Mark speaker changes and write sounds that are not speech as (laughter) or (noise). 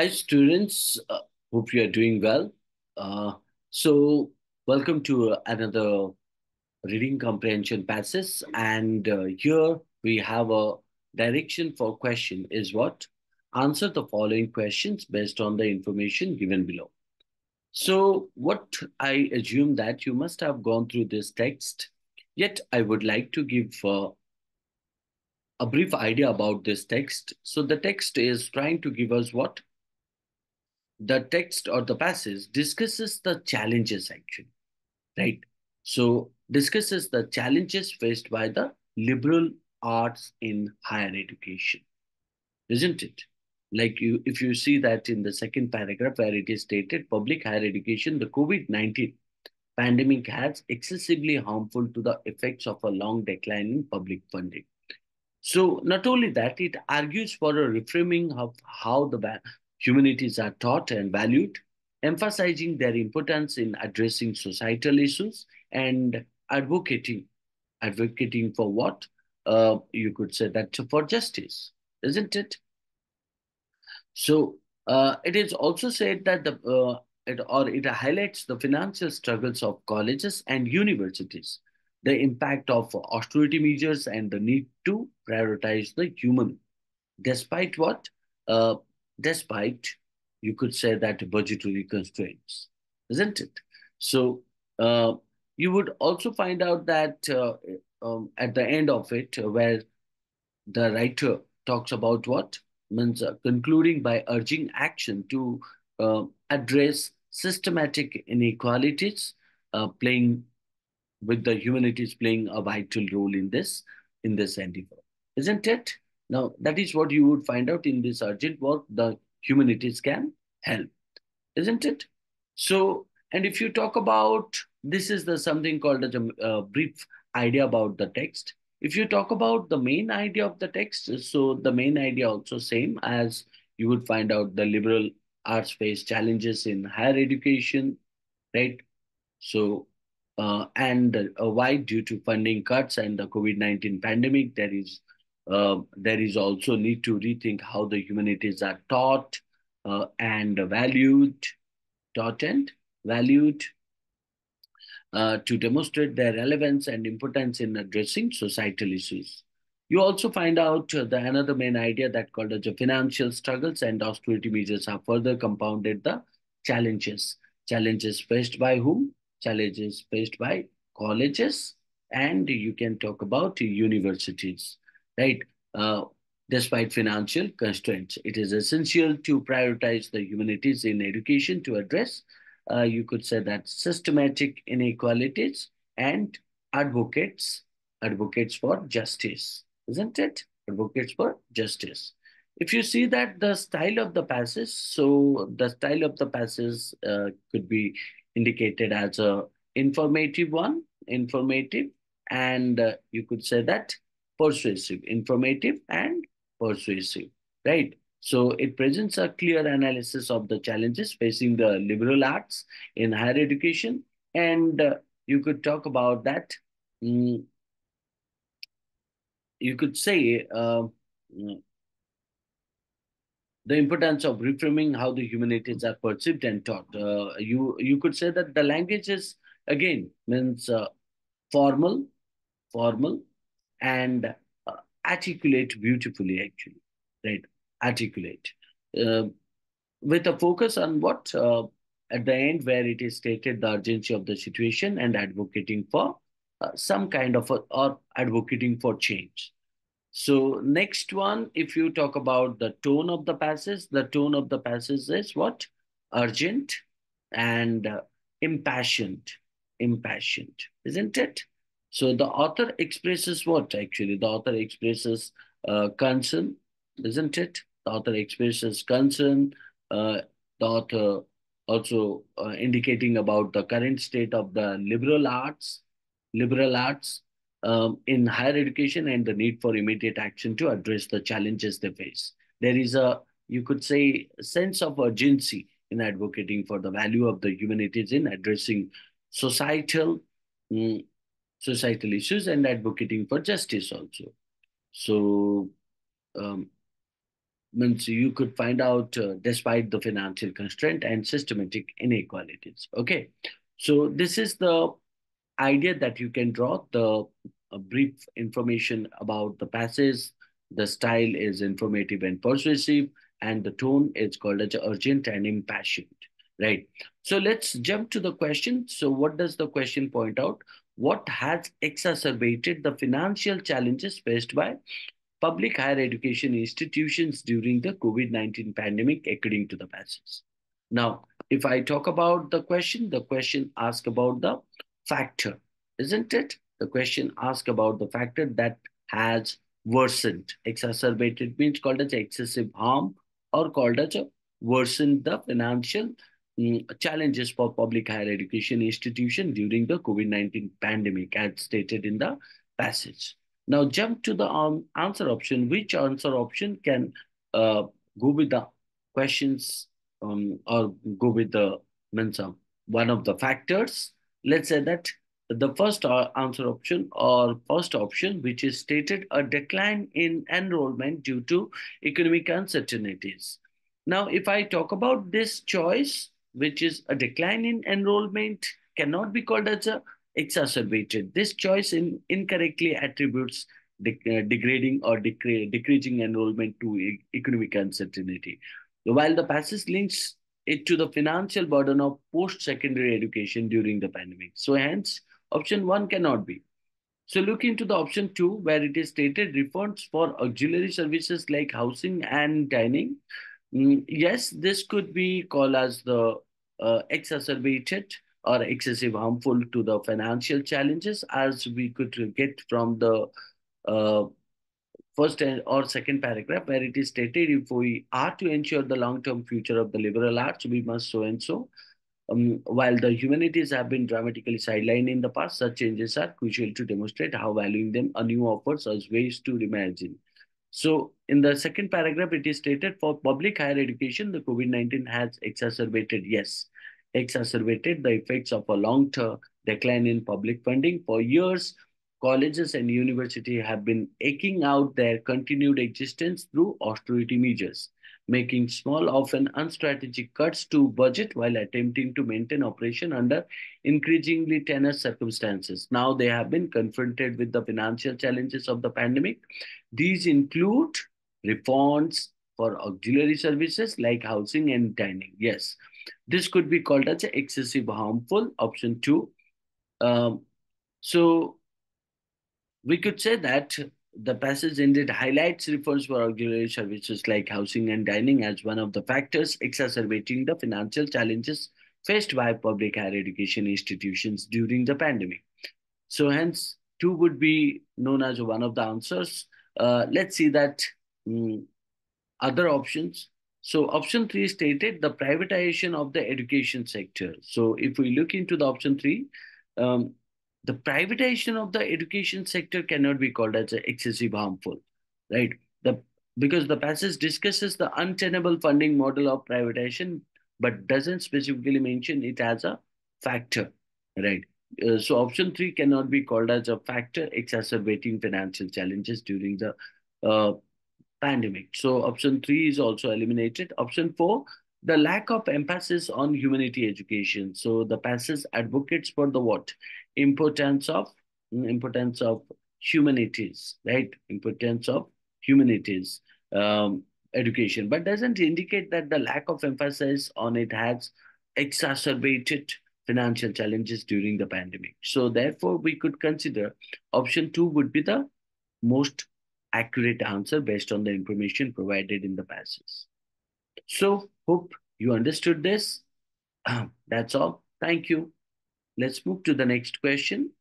Speaker 1: Hi, students. Uh, hope you are doing well. Uh, so, welcome to another reading comprehension passage. And uh, here we have a direction for question is what? Answer the following questions based on the information given below. So, what I assume that you must have gone through this text. Yet, I would like to give uh, a brief idea about this text. So, the text is trying to give us what? The text or the passage discusses the challenges actually, right? So discusses the challenges faced by the liberal arts in higher education, isn't it? Like you, if you see that in the second paragraph where it is stated, public higher education, the COVID-19 pandemic has excessively harmful to the effects of a long decline in public funding. So not only that, it argues for a reframing of how the humanities are taught and valued, emphasizing their importance in addressing societal issues and advocating, advocating for what? Uh, you could say that for justice, isn't it? So uh, it is also said that the uh, it, or it highlights the financial struggles of colleges and universities, the impact of austerity measures, and the need to prioritize the human, despite what uh, despite, you could say that budgetary constraints, isn't it? So uh, you would also find out that uh, um, at the end of it, uh, where the writer talks about what means uh, concluding by urging action to uh, address systematic inequalities, playing with the humanities playing a vital role in this in this endeavor, isn't it? Now, that is what you would find out in this urgent work, the humanities can help, isn't it? So, and if you talk about, this is the something called as a uh, brief idea about the text. If you talk about the main idea of the text, so the main idea also same as you would find out the liberal arts face challenges in higher education, right? So, uh, and uh, why due to funding cuts and the COVID-19 pandemic, there is there is also need to rethink how the humanities are taught uh, and valued, taught and valued uh, to demonstrate their relevance and importance in addressing societal issues. You also find out uh, the another main idea that called as the financial struggles and austerity measures have further compounded the challenges. Challenges faced by whom? Challenges faced by colleges and you can talk about universities right? Uh, despite financial constraints, it is essential to prioritize the humanities in education to address, uh, you could say that systematic inequalities and advocates, advocates for justice, isn't it? Advocates for justice. If you see that the style of the passage, so the style of the passage uh, could be indicated as a informative one, informative, and uh, you could say that persuasive, informative and persuasive, right? So it presents a clear analysis of the challenges facing the liberal arts in higher education. And uh, you could talk about that. Mm, you could say uh, mm, the importance of reframing how the humanities are perceived and taught. Uh, you you could say that the language is again means uh, formal, formal, and uh, articulate beautifully, actually, right? Articulate. Uh, with a focus on what? Uh, at the end, where it is stated the urgency of the situation and advocating for uh, some kind of, a, or advocating for change. So next one, if you talk about the tone of the passage, the tone of the passage is what? Urgent and uh, impassioned, impassioned, isn't it? So the author expresses what actually? The author expresses uh, concern, isn't it? The author expresses concern. Uh, the author also uh, indicating about the current state of the liberal arts, liberal arts um, in higher education and the need for immediate action to address the challenges they face. There is a, you could say, sense of urgency in advocating for the value of the humanities in addressing societal um, societal issues and advocating for justice also. So, um, means you could find out uh, despite the financial constraint and systematic inequalities. Okay, so this is the idea that you can draw the brief information about the passage. The style is informative and persuasive, and the tone is called as urgent and impassioned. Right. So let's jump to the question. So, what does the question point out? What has exacerbated the financial challenges faced by public higher education institutions during the COVID 19 pandemic, according to the passage? Now, if I talk about the question, the question asks about the factor, isn't it? The question asks about the factor that has worsened. Exacerbated means called as excessive harm or called as worsened the financial challenges for public higher education institution during the COVID-19 pandemic as stated in the passage. Now jump to the um, answer option. Which answer option can uh, go with the questions um, or go with the means um, one of the factors? Let's say that the first uh, answer option or first option, which is stated a decline in enrollment due to economic uncertainties. Now, if I talk about this choice, which is a decline in enrollment, cannot be called as a exacerbated. This choice in, incorrectly attributes de uh, degrading or decre decreasing enrollment to e economic uncertainty. While the passage links it to the financial burden of post-secondary education during the pandemic. So hence, option one cannot be. So look into the option two, where it is stated refunds for auxiliary services like housing and dining yes, this could be called as the uh, exacerbated or excessive harmful to the financial challenges as we could get from the uh, first or second paragraph where it is stated if we are to ensure the long-term future of the liberal arts, we must so and so. Um, while the humanities have been dramatically sidelined in the past, such changes are crucial to demonstrate how valuing them a new offers us ways to reimagine. So in the second paragraph, it is stated for public higher education, the COVID-19 has exacerbated, yes, exacerbated the effects of a long-term decline in public funding. For years, colleges and universities have been aching out their continued existence through austerity measures, making small, often unstrategic cuts to budget while attempting to maintain operation under increasingly tenuous circumstances. Now they have been confronted with the financial challenges of the pandemic. These include reforms for auxiliary services like housing and dining. Yes, this could be called as excessive harmful, option two. Um, so we could say that the passage indeed highlights reforms for auxiliary services like housing and dining as one of the factors exacerbating the financial challenges faced by public higher education institutions during the pandemic. So hence, two would be known as one of the answers. Uh, let's see that um, other options. So option three stated the privatization of the education sector. So if we look into the option three, um, the privatization of the education sector cannot be called as excessive harmful, right? The because the passage discusses the untenable funding model of privatization, but doesn't specifically mention it as a factor, right? Uh, so option three cannot be called as a factor exacerbating financial challenges during the uh, pandemic. So option three is also eliminated. Option four, the lack of emphasis on humanity education. So the passage advocates for the what? Importance of importance of humanities, right? Importance of humanities um, education, but doesn't indicate that the lack of emphasis on it has exacerbated financial challenges during the pandemic. So therefore, we could consider option two would be the most accurate answer based on the information provided in the passage. So hope you understood this. (clears throat) That's all. Thank you. Let's move to the next question.